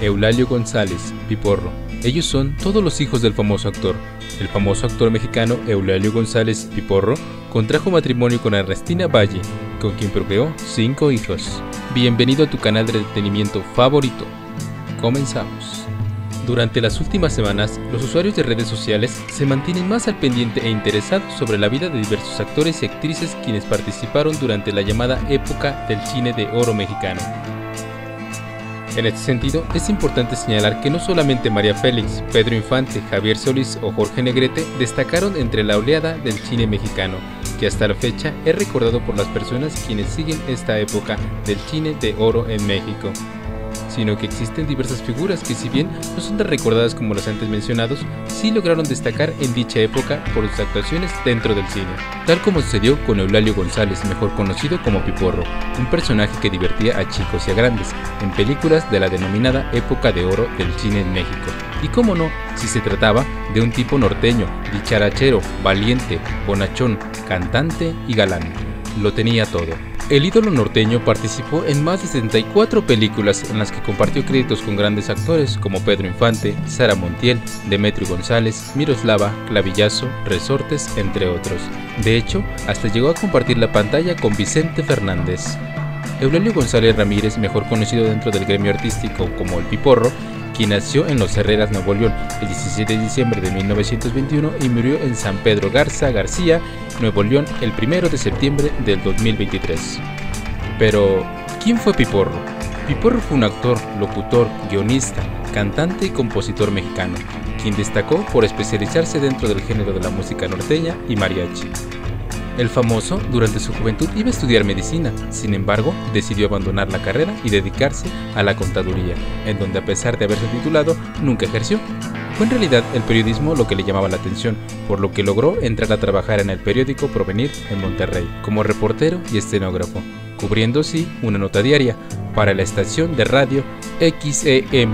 Eulalio González, Piporro. Ellos son todos los hijos del famoso actor. El famoso actor mexicano Eulalio González Piporro contrajo matrimonio con Ernestina Valle, con quien procreó cinco hijos. Bienvenido a tu canal de entretenimiento favorito. Comenzamos. Durante las últimas semanas, los usuarios de redes sociales se mantienen más al pendiente e interesados sobre la vida de diversos actores y actrices quienes participaron durante la llamada época del cine de oro mexicano. En este sentido, es importante señalar que no solamente María Félix, Pedro Infante, Javier Solís o Jorge Negrete destacaron entre la oleada del cine mexicano, que hasta la fecha es recordado por las personas quienes siguen esta época del cine de oro en México sino que existen diversas figuras que si bien no son tan recordadas como los antes mencionados, sí lograron destacar en dicha época por sus actuaciones dentro del cine, tal como sucedió con Eulalio González, mejor conocido como Piporro, un personaje que divertía a chicos y a grandes en películas de la denominada época de oro del cine en México. Y cómo no, si se trataba de un tipo norteño, dicharachero, valiente, bonachón, cantante y galán. Lo tenía todo. El ídolo norteño participó en más de 74 películas en las que compartió créditos con grandes actores como Pedro Infante, Sara Montiel, Demetrio González, Miroslava, Clavillazo, Resortes, entre otros. De hecho, hasta llegó a compartir la pantalla con Vicente Fernández. Eulalio González Ramírez, mejor conocido dentro del gremio artístico como El Piporro, nació en Los Herreras, Nuevo León, el 17 de diciembre de 1921 y murió en San Pedro Garza García, Nuevo León, el 1 de septiembre del 2023. Pero, ¿quién fue Piporro? Piporro fue un actor, locutor, guionista, cantante y compositor mexicano, quien destacó por especializarse dentro del género de la música norteña y mariachi. El famoso, durante su juventud, iba a estudiar medicina, sin embargo, decidió abandonar la carrera y dedicarse a la contaduría, en donde a pesar de haberse titulado, nunca ejerció. Fue en realidad el periodismo lo que le llamaba la atención, por lo que logró entrar a trabajar en el periódico Provenir en Monterrey, como reportero y estenógrafo, cubriendo sí una nota diaria para la estación de radio XEMR-AM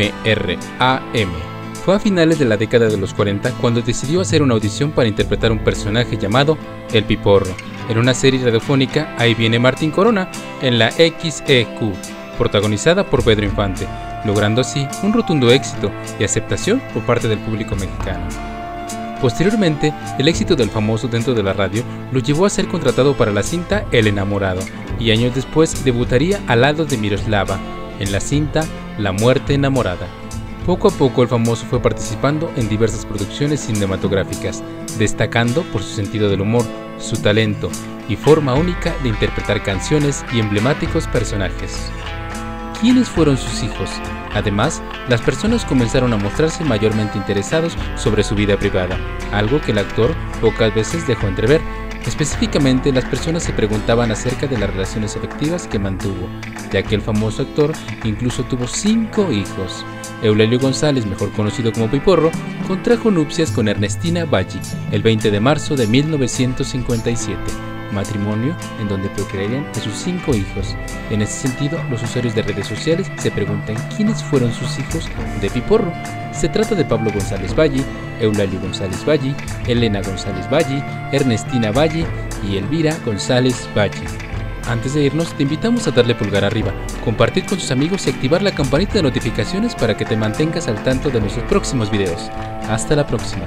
fue a finales de la década de los 40 cuando decidió hacer una audición para interpretar un personaje llamado El Piporro, en una serie radiofónica Ahí viene Martín Corona, en la XEQ, protagonizada por Pedro Infante, logrando así un rotundo éxito y aceptación por parte del público mexicano. Posteriormente, el éxito del famoso dentro de la radio lo llevó a ser contratado para la cinta El enamorado, y años después debutaría al lado de Miroslava, en la cinta La muerte enamorada. Poco a poco el famoso fue participando en diversas producciones cinematográficas, destacando por su sentido del humor, su talento y forma única de interpretar canciones y emblemáticos personajes. ¿Quiénes fueron sus hijos? Además, las personas comenzaron a mostrarse mayormente interesados sobre su vida privada, algo que el actor pocas veces dejó entrever. Específicamente, las personas se preguntaban acerca de las relaciones afectivas que mantuvo, ya que el famoso actor incluso tuvo cinco hijos. Eulalio González, mejor conocido como Piporro, contrajo nupcias con Ernestina Baggi el 20 de marzo de 1957, matrimonio en donde procrearían a sus cinco hijos. En ese sentido, los usuarios de redes sociales se preguntan quiénes fueron sus hijos de Piporro. Se trata de Pablo González Valle, Eulalio González Valle, Elena González Valle, Ernestina Valle y Elvira González Valle. Antes de irnos, te invitamos a darle pulgar arriba, compartir con tus amigos y activar la campanita de notificaciones para que te mantengas al tanto de nuestros próximos videos. Hasta la próxima.